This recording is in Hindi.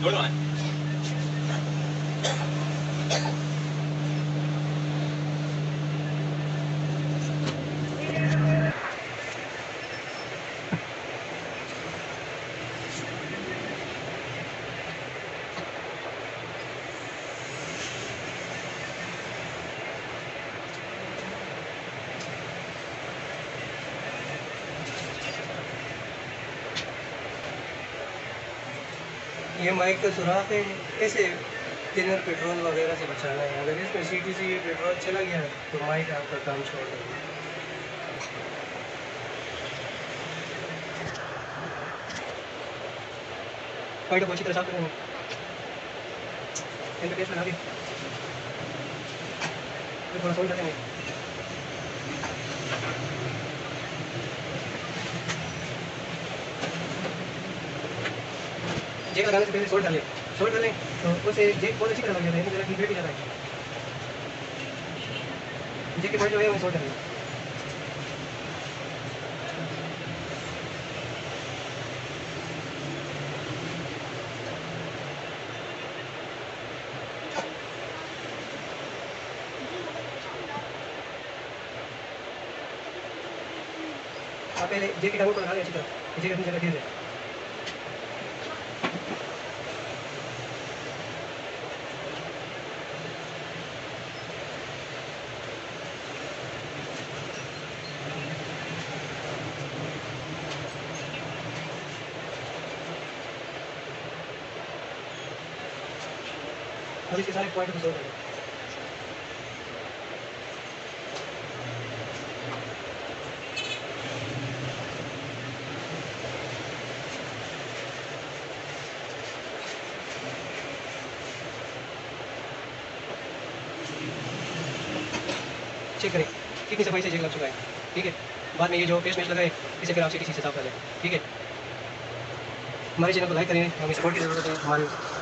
đúng rồi. ये माइक का सुराख है। ऐसे डिनर पेट्रोल वगैरह से बचाना है। अगर इसमें सीटी से ये पेट्रोल चला गया तो माइक आपका काम छोड़ देगा। माइक को अच्छी साफ़ करेंगे टेस्ट लगा के थोड़ा सोल्ड करेंगे जेक लगाने से पहले सोल्ट डालें। सोल्ट डालें तो उसे जेक बहुत अच्छी तरह लग जाता है जरा हीट भी ज़्यादा है। जेक के पॉइंट जो है, वो सोल्ट डालें। आप पहले जेक के टांगों को लगा दें अच्छी तरह। जेक अपनी जगह ठीक है। अब इसके सारे पॉइंट को सोल्व करें चेक करें, कितनी सफ़ाई से चेक लग चुका है? ठीक है? बाद में ये जो पेस्ट मेस्ट लगाए, इसे फिर आप सीटी से साफ़ कर लें। ठीक है? हमारे चैनल को लाइक करें, हमें सपोर्ट की ज़रूरत है। हमारे